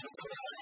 to go out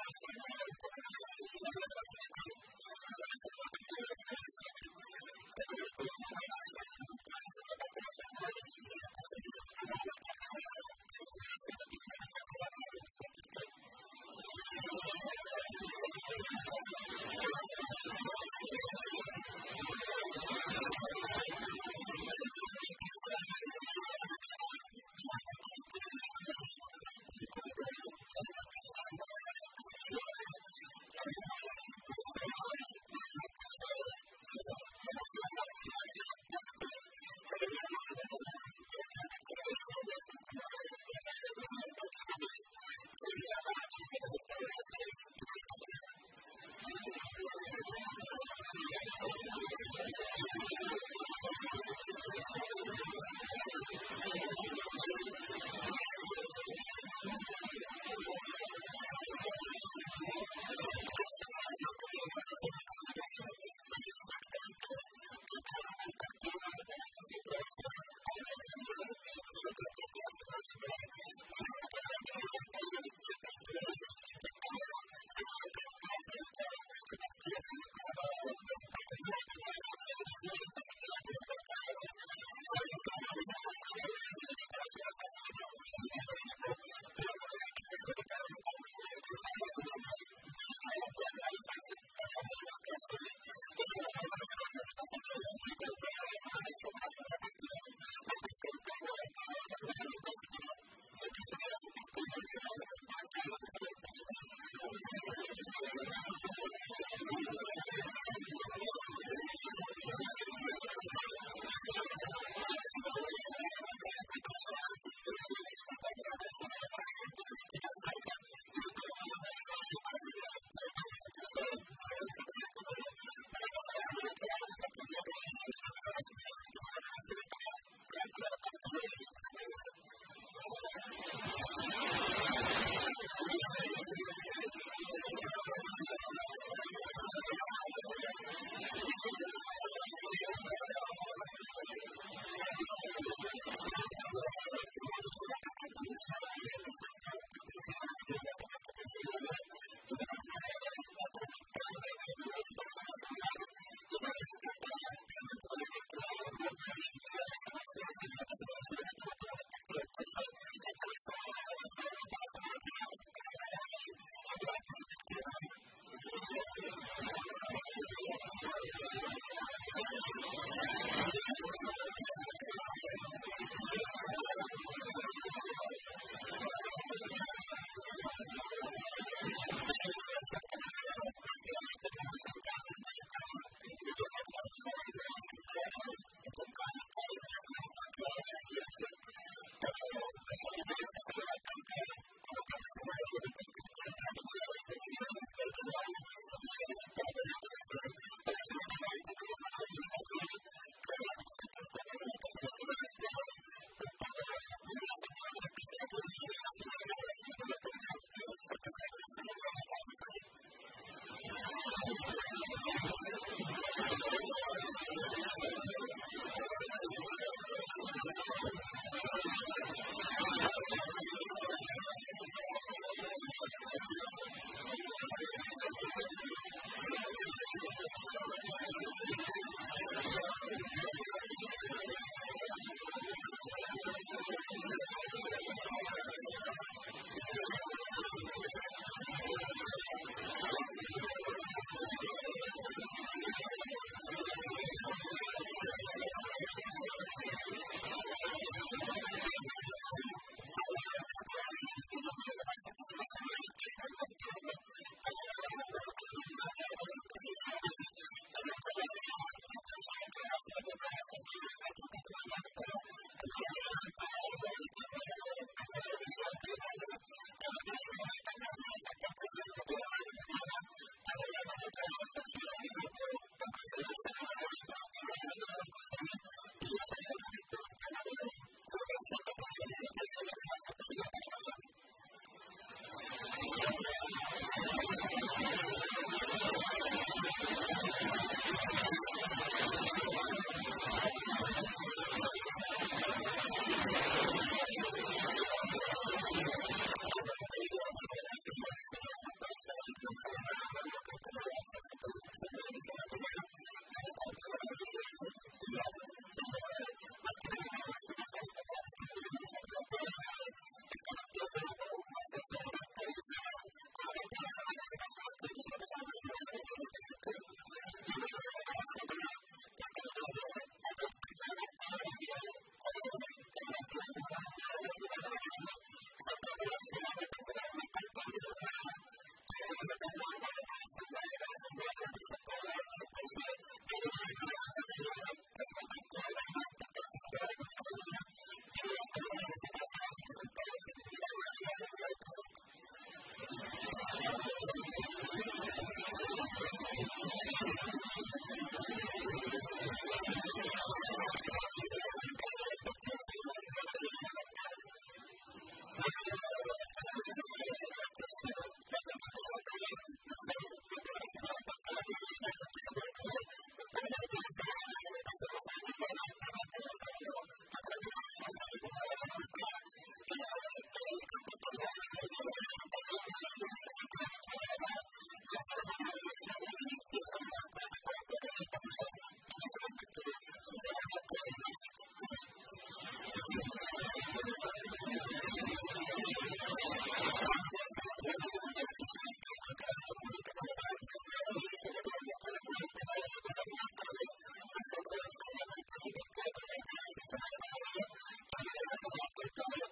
やめろ!